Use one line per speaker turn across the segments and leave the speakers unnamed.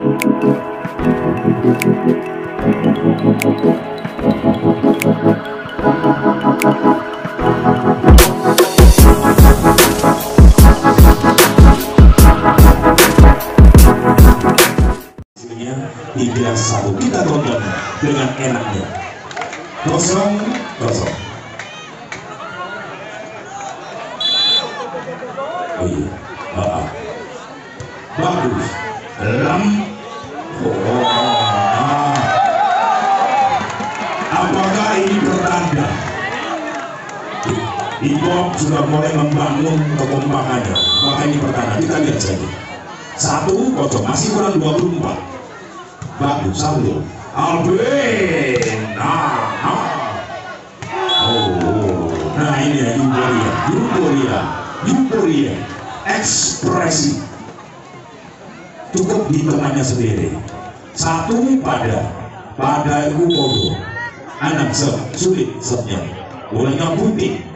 Thank you. Hip-hop sudah mulai membangun kekompakannya maka ini pertanda kita lihat saja. Satu kosong masih kurang 24 bagus satu. Alvin nah, oh nah ini ya euforia euforia euforia ekspresi. Cukup di temannya sendiri. Satu pada pada ibu kodo anak sulit sepnya. Bolehnya putih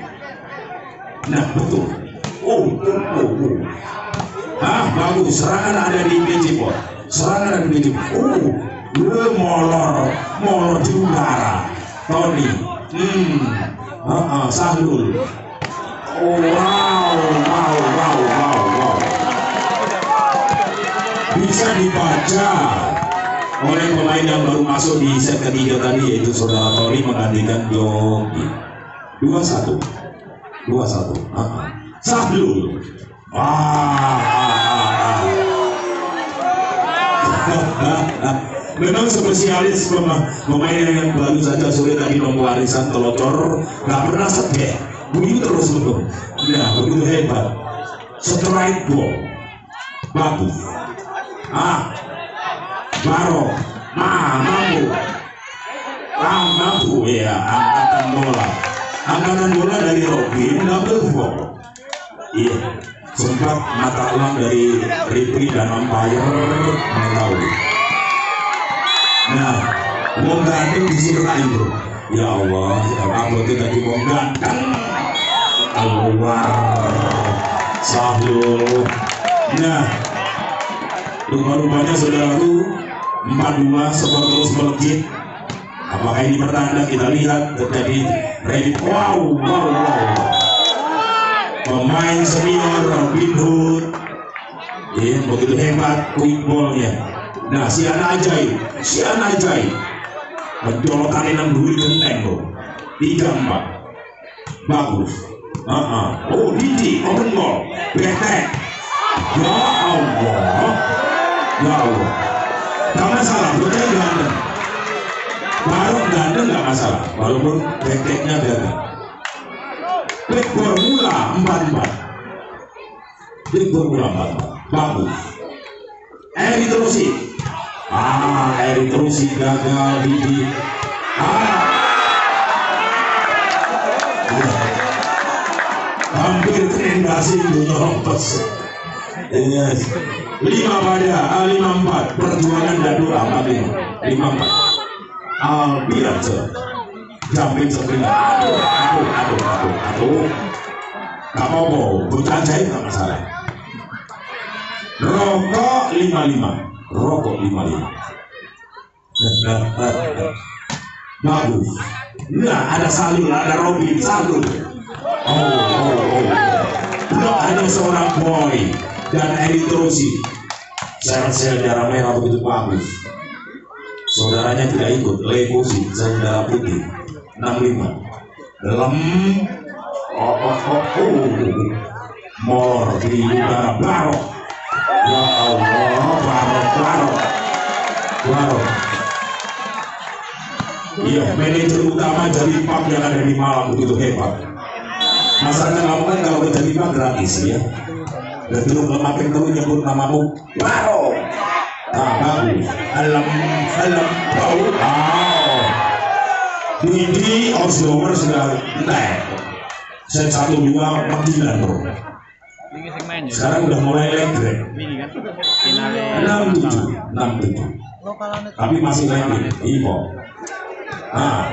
nah betul oh oh. Ah, bagus. Serangan ada di Bejipot. Serangan ada di Bejipot. Oh, lu molor, molor udara. Tony, hmm, ah, ah, Sahrul. Oh, wow, wow, wow, wow, wow. Bisa dibaca oleh pemain yang baru masuk di set ketiga tadi yaitu saudara Tori menggantikan Yogi. Dua satu, dua satu. Ah, ah. Sahrul. Wah. Memang spesialis pema- pemain yang baru saja sore tadi nomor warisan telocor nggak pernah setek bunyi terus betul ya begitu hebat. Strike ball bagus ah. Baro nah mampu. Ah mampu ya. Bola angkatan bola dari Robin double ball Iya, sempat mata uang dari referee dan umpire mengetahui. Nah, wong ganteng disuruh bro. Ya Allah, ya itu tadi wong ganteng? Allah, sahul. Nah, rupa-rupanya saudaraku empat dua skor terus melejit. Apakah ini pertanda kita lihat terjadi? Ready? Wow, wow, wow. Pemain senior Robin Hood. Ya begitu hebat quick ballnya. Nah si anak ajaib si anak ajaib menjolokan enam duri genteng bro tiga empat. Bagus. Uh -uh. oh Didi open ball. Betek ya Allah. Ya Allah. Baru ganteng gak masalah walaupun beteknya ganteng Big Formula 44 Big Formula 44 Bagus. Eri Ah Eri gagal di Ah. Hampir terindasi rompes Yes. Lima pada ah, lima empat. Perjuangan empat lima lima Albianse jamin sebenarnya aduh aduh aduh aduh aduh gak apa-apa bocah jahit gak masalah rokok 55 rokok 55 bagus nah ada salur ada Robin salur oh oh oh hanya seorang boy dan Eritrosi sel-sel darah merah begitu bagus saudaranya tidak ikut. Sel darah putih. 65 lem. Oh oh oh oh molor di barok ya Allah barok barok barok iya manajer utama jadi pub yang ada di Malang begitu hebat. Masalahnya kamu kan kalau jadi pub gratis ya. Dan belum lemakin terus nyebut namamu barok bagus alam alam bau oh Didi Osdomer sudah entek. Set satu dua panggilan bro.
Ini.
Sekarang udah mulai.
Ini finale.
Enam tujuh, enam tujuh. Tapi masih lagi. Ivo. Oh,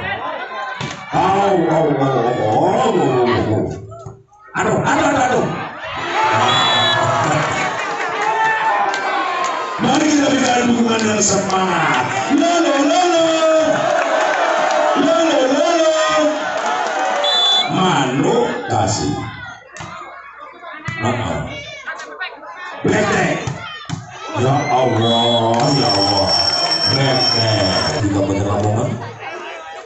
oh, oh, oh, oh. Aduh, aduh, aduh, aduh. Mari kita berikan dukungan yang semangat. Lolo, lolo. Lolo, lolo. Manu kasih. Uh-uh. Bete. Ya Allah, ya Allah. Bete. Juga bener lamongan.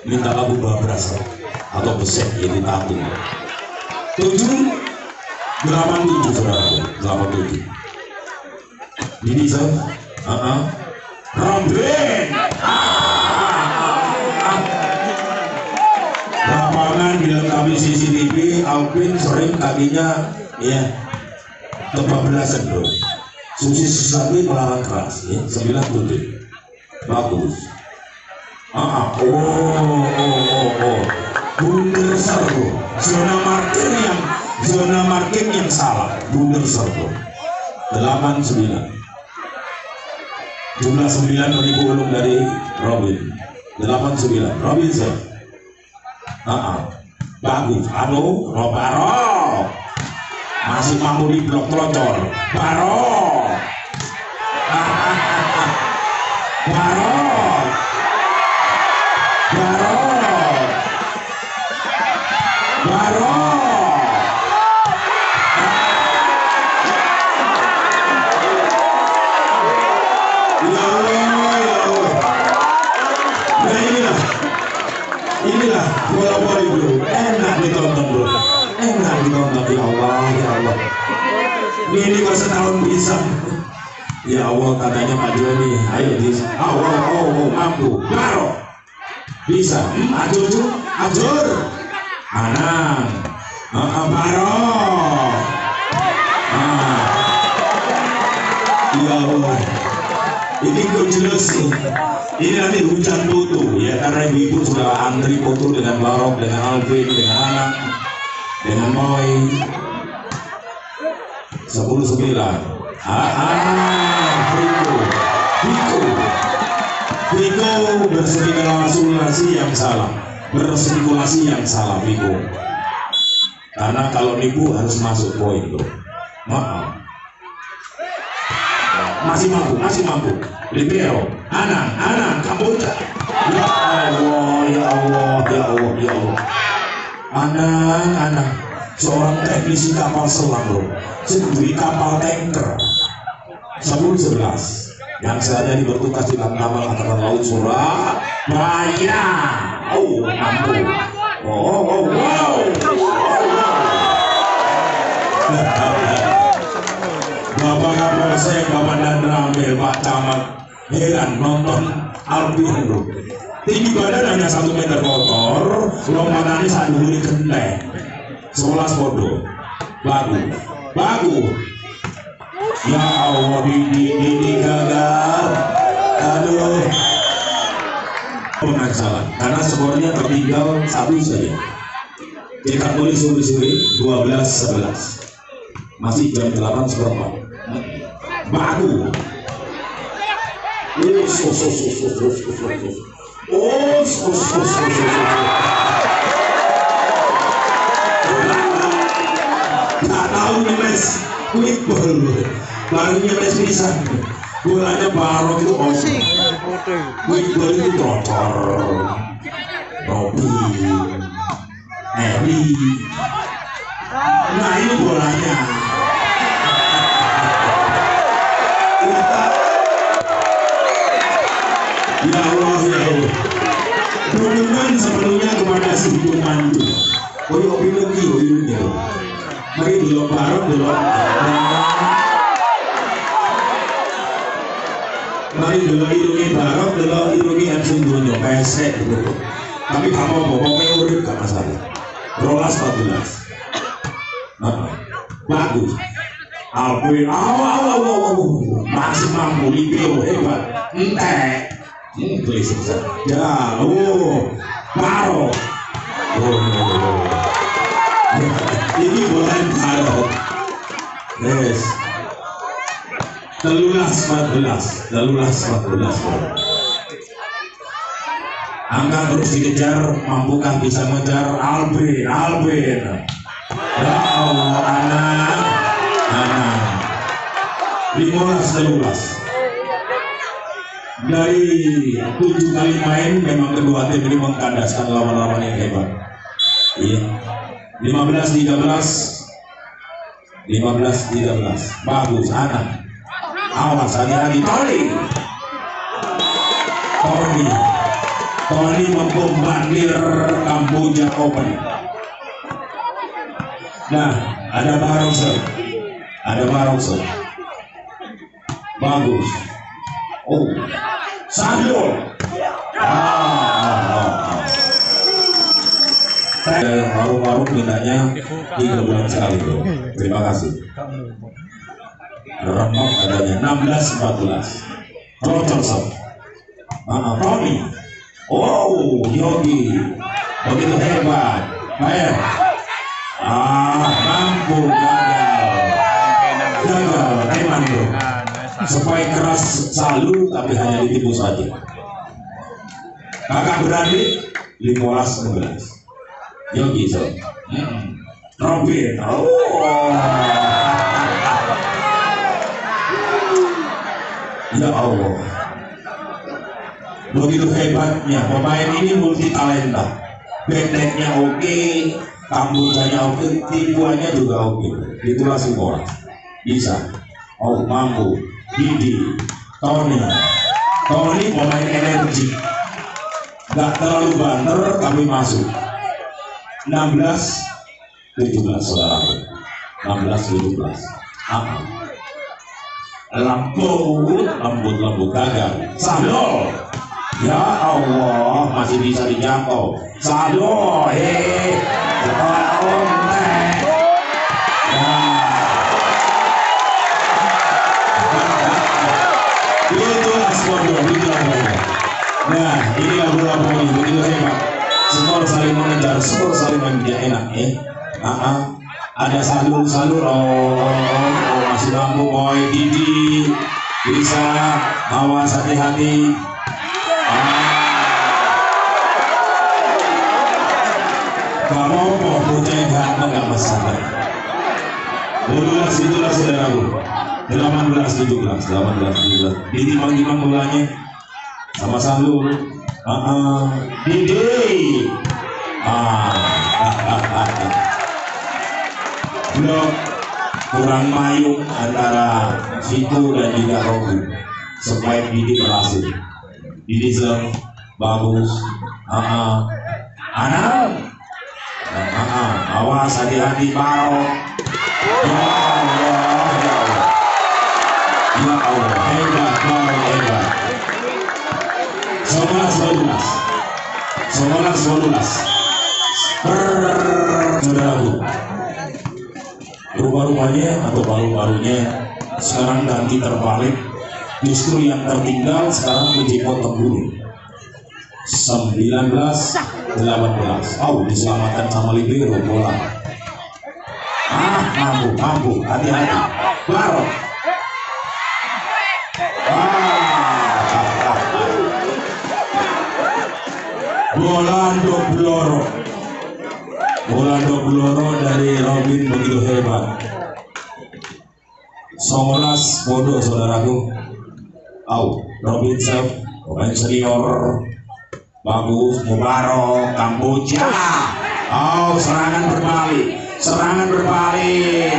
Minta lagu babras atau besek yang ditampung. Tujuh. Delapan tujuh saudara. Delapan tujuh. Ini sir. Uh-uh. Rombin. Lapangan dilengkapi CCTV, Alvin sering kakinya ya kebablasan bro. Susi Susami melarang keras ya, sembilan tujuh. Bagus. Ah, ah. oh, oh, oh, oh. Bundar servo. Zona marking yang zona marking yang salah. Bundar servo. Delapan sembilan. 29 menipu belum dari Robin. 89 Robinson uh -uh. bagus aduh Robaro masih mampu di blok telocor Baro. Baro. Allah katanya Pak Joni, ayo bisa. Oh, oh, oh, oh, mampu. Baro. Bisa. Hmm, ajur, ajur, ajur. Anang. Ah, ah, baro. Ah. Ya Allah. Ini kok jelas. Ini nanti hujan foto ya karena ibu-ibu sudah antri foto dengan Barok, dengan Alvin, dengan anak, dengan Moy. Sepuluh sembilan. Ah, ah, berspekulasi yang salah, berspekulasi yang salah Riko. Karena kalau nipu harus masuk poin bro. Maaf masih mampu, masih mampu. Libero, Anang, Anang, Kamboja. Ya Allah, ya Allah, ya Allah, ya Allah. Anang, Anang, seorang teknisi kapal selam bro, sendiri kapal tanker. 10 11 yang ini bertugas di Lantamal Angkatan Laut Surabaya. Oh, mampu. Oh, oh, wow. Bapak Kapolsek, Bapak Dandramil, Pak Camat heran nonton Alvin bro. Tinggi badan hanya satu meter motor, lombatannya satu huri genteng, sebelas bodoh, bagus, bagus. Ya Allah, di, di gagal, aduh. Pengasalan, karena skornya tertinggal satu saja. Cetak tulis sore-sore 12 11 masih jam 8 seperempat baru oh so oh barunya mes bisa bolanya barok itu quick ball itu trocor Robin Eri nah ini bolanya Ya Allah, ya Allah. Dukungan sepenuhnya kepada si Mandu. Oh, yuk bilang gitu, ini. Mari dulu bareng dulu. mari dulu hidungi barok dulu hidungi yang sungguhnya, pesek dulu tapi gak apa-apa pokoknya urut gak masalah. Rolas 14 nah, bagus. Alpi awal awal awal masih mampu limpio hebat. Entek. Inggris jauh baro ini bukan baro yes. Telulas 14, telulas 14. bro. Angka terus dikejar, mampukah bisa mengejar Albin, Albin. Ya Allah, anak, anak. 15 telulas. dari tujuh kali main memang kedua tim ini mengkandaskan lawan-lawan yang hebat. Iya. 15 13 15 13 bagus anak awas hati-hati. Tony. Tony. Tony membombardir Kamboja Open. Nah ada Barokse ada Barokse bagus. Oh Sandro ah. Saya warung-warung mintanya tiga bulan sekali. Terima kasih. Remok adanya 16 14. Rogerson. Ah, Tommy. Oh, Yogi. Begitu hebat. Bayar. Ah, mampu gagal. Gagal, Eman bro. Supaya keras selalu tapi hanya ditipu saja. Kakak berani 15 16. Yogi so. Hmm. Robin. Oh. Ya Allah. Begitu hebatnya pemain ini multi talenta. Backdecknya oke, kambujanya oke, tipuannya juga oke. Itulah semua. Bisa. Oh mampu. Didi, Tony, Tony pemain energi. Gak terlalu banter tapi masuk. 16 17 saudara 16 17 apa lembut lembut gagal Sado ya Allah masih bisa dijangkau. Sado hei setelah itulah nah inilah bola pokoknya begitu hebat skor saling mengejar skor saling mengejar enak ya. Ah ah. ada salur salur. Oh, oh, oh, mampu boy Didi. Bisa awas hati-hati ah. kamu mau bocah yang ganteng gak masalah Bola itulah saudaraku 18 17 18 17 ditimbang-timbang bolanya sama salur ah uh, Didi. Ah blok kurang mayung antara Vito dan juga Robi supaya Didi berhasil. Didi serve bagus uh, Anam. Ah uh, awas hati-hati Baro ya Allah ya Allah ya Allah hebat Baro hebat Somalas Walulas Somalas Walulas Saudaraku Rumah-rumahnya atau baru-barunya Sekarang ganti terbalik. Justru yang tertinggal sekarang menjemput pemburu 19 18 Oh diselamatkan sama Libero bola. Ah mampu mampu. Hati-hati. Barok Bolando Bloro Bolando Bloro dari Robin begitu hebat. Songolas bodoh saudaraku. Au, Robin Chef pemain senior. Bagus Mubarok Kamboja. Au, serangan berbalik serangan berbalik.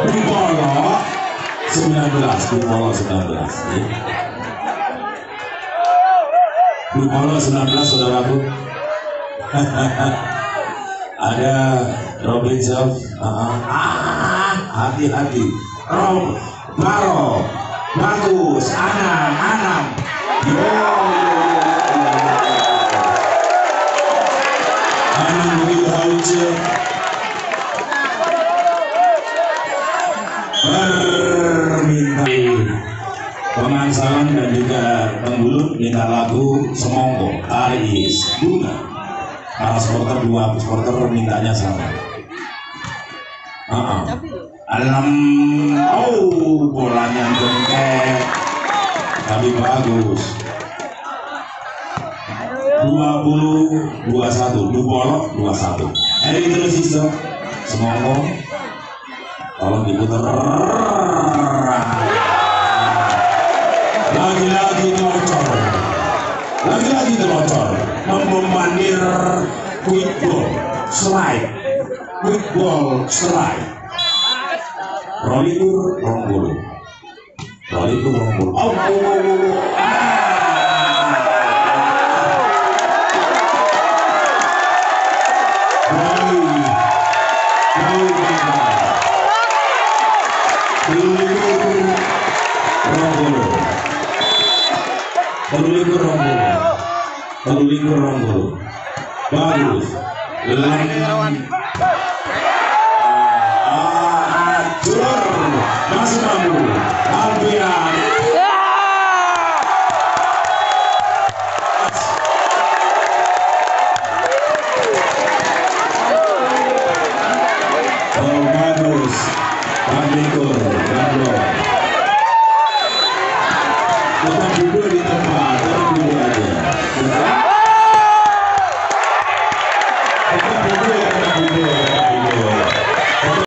Bupolo 19 Bupolo 19 ya. Bupolo 19 saudaraku. Ada Robin Self. Ah, hati-hati. Rob Baro. Bagus. Anam Anam. Yo, yo, yo. Anam minta lagu semongko Aris bunga para supporter dua supporter mintanya sama. Uh -uh. alam oh bolanya jengket tapi bagus. 20 21 Dupolo 21 Hari itu sistem semongko. Tolong diputar. Lagi-lagi telocor lagi-lagi telocor membandir quick ball slide. Quick ball slide. Rolikur Ronggolo Rolikur Ronggolo oh, oh, oh, oh. Roli Rolikur Ronggolo bagus Lem Hancur masih mampu Alfian